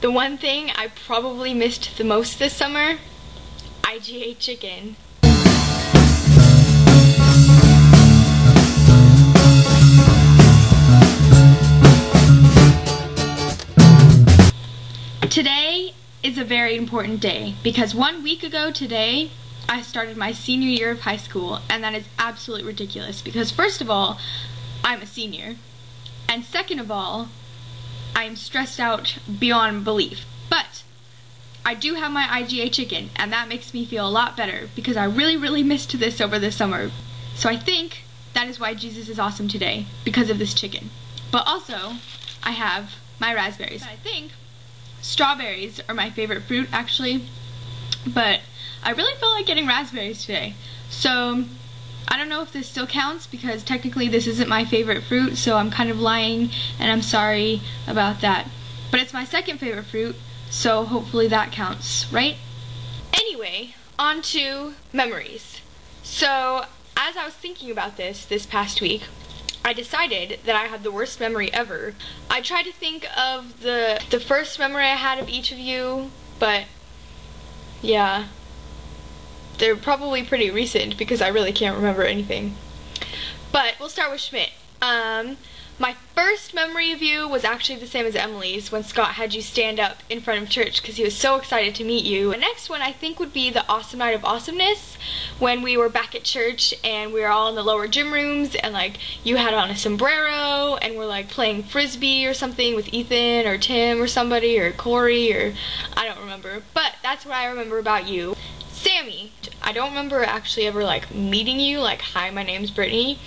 The one thing I probably missed the most this summer, IGA chicken. Today is a very important day because one week ago today I started my senior year of high school and that is absolutely ridiculous because first of all I'm a senior and second of all I am stressed out beyond belief. But I do have my IGA chicken and that makes me feel a lot better because I really really missed this over the summer. So I think that is why Jesus is awesome today because of this chicken. But also I have my raspberries. I think Strawberries are my favorite fruit, actually, but I really feel like getting raspberries today. So, I don't know if this still counts because technically this isn't my favorite fruit, so I'm kind of lying and I'm sorry about that. But it's my second favorite fruit, so hopefully that counts, right? Anyway, on to memories. So, as I was thinking about this this past week, I decided that I had the worst memory ever. I tried to think of the the first memory I had of each of you, but yeah. They're probably pretty recent because I really can't remember anything. But we'll start with Schmidt. Um, my first memory of you was actually the same as Emily's when Scott had you stand up in front of church because he was so excited to meet you. The next one I think would be the Awesome Night of Awesomeness when we were back at church and we were all in the lower gym rooms and like you had on a sombrero and we're like playing frisbee or something with Ethan or Tim or somebody or Corey or I don't remember. But that's what I remember about you. Sammy, I don't remember actually ever like meeting you like hi my name's Brittany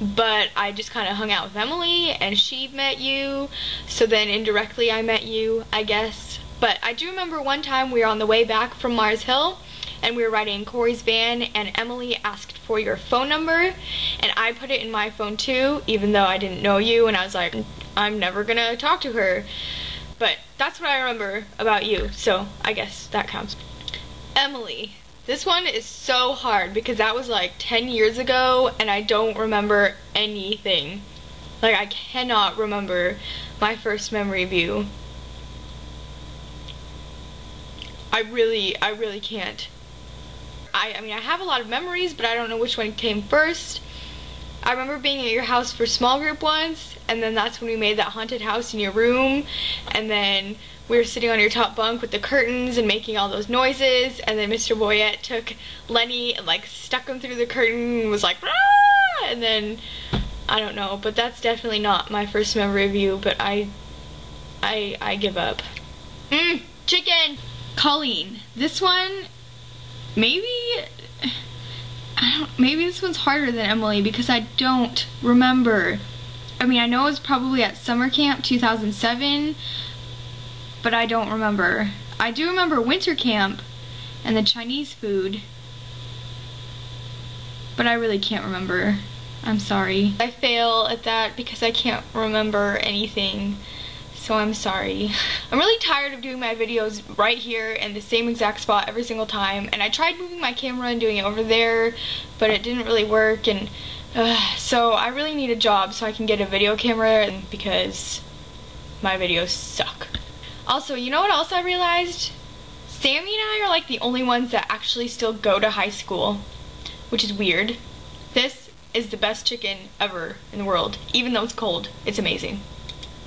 but I just kind of hung out with Emily and she met you so then indirectly I met you I guess. But I do remember one time we were on the way back from Mars Hill and we were riding in Corey's van and Emily asked for your phone number and I put it in my phone too even though I didn't know you and I was like I'm never gonna talk to her. But that's what I remember about you so I guess that counts. Emily this one is so hard because that was like 10 years ago and I don't remember anything. Like I cannot remember my first memory you. I really, I really can't. I, I mean, I have a lot of memories, but I don't know which one came first. I remember being at your house for small group once, and then that's when we made that haunted house in your room, and then we were sitting on your top bunk with the curtains and making all those noises and then Mr. Boyette took Lenny and like stuck him through the curtain and was like ah! and then I don't know but that's definitely not my first memory of you but I I I give up Mmm chicken Colleen this one maybe maybe this one's harder than Emily because I don't remember I mean I know it was probably at summer camp 2007 but I don't remember. I do remember winter camp and the Chinese food, but I really can't remember. I'm sorry. I fail at that because I can't remember anything, so I'm sorry. I'm really tired of doing my videos right here in the same exact spot every single time, and I tried moving my camera and doing it over there, but it didn't really work, and uh, so I really need a job so I can get a video camera because my videos suck. Also, you know what else I realized? Sammy and I are like the only ones that actually still go to high school, which is weird. This is the best chicken ever in the world. Even though it's cold, it's amazing.